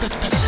adaptación.